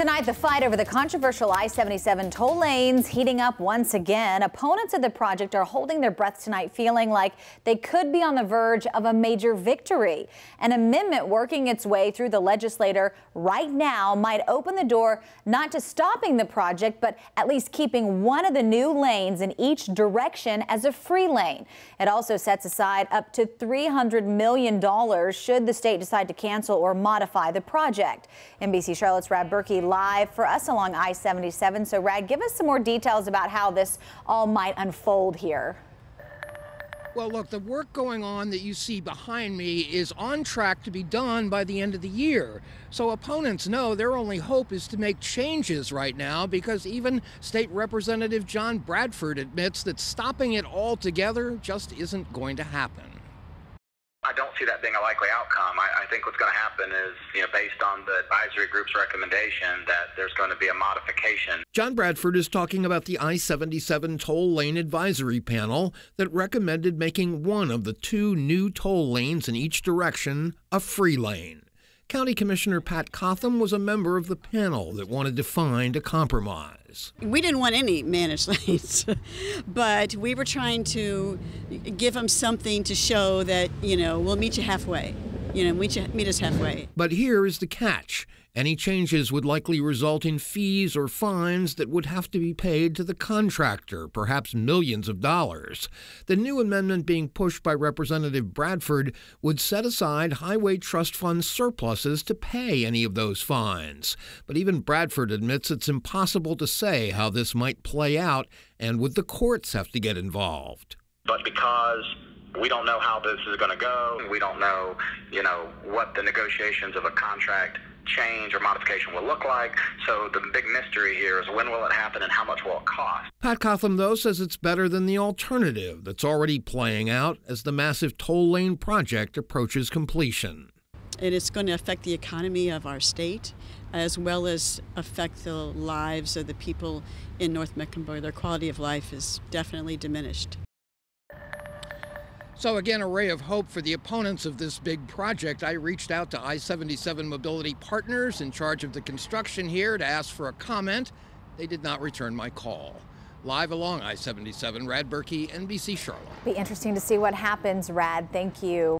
Tonight, the fight over the controversial I-77 toll lanes heating up once again. Opponents of the project are holding their breath tonight, feeling like they could be on the verge of a major victory. An amendment working its way through the legislator right now might open the door not to stopping the project, but at least keeping one of the new lanes in each direction as a free lane. It also sets aside up to $300 million should the state decide to cancel or modify the project. NBC Charlotte's Rad Berkey live for us along I-77. So Rad, give us some more details about how this all might unfold here. Well, look, the work going on that you see behind me is on track to be done by the end of the year. So opponents know their only hope is to make changes right now because even State Representative John Bradford admits that stopping it altogether just isn't going to happen. I don't see that being a likely outcome. I, I think what's going to happen is, you know, based on the advisory group's recommendation, that there's going to be a modification. John Bradford is talking about the I 77 toll lane advisory panel that recommended making one of the two new toll lanes in each direction a free lane. County Commissioner Pat Cotham was a member of the panel that wanted to find a compromise. We didn't want any managed lanes, but we were trying to give them something to show that, you know, we'll meet you halfway. You know, meet, you, meet us halfway. But here is the catch. Any changes would likely result in fees or fines that would have to be paid to the contractor, perhaps millions of dollars. The new amendment being pushed by Representative Bradford would set aside Highway Trust Fund surpluses to pay any of those fines. But even Bradford admits it's impossible to say how this might play out, and would the courts have to get involved? But because we don't know how this is going to go, we don't know, you know, what the negotiations of a contract change or modification will look like. So the big mystery here is when will it happen and how much will it cost? Pat Cotham, though, says it's better than the alternative that's already playing out as the massive toll lane project approaches completion. And it's going to affect the economy of our state as well as affect the lives of the people in North Mecklenburg. Their quality of life is definitely diminished. So, again, a ray of hope for the opponents of this big project. I reached out to I 77 Mobility Partners in charge of the construction here to ask for a comment. They did not return my call. Live along I 77, Rad Berkey, NBC Charlotte. Be interesting to see what happens, Rad. Thank you.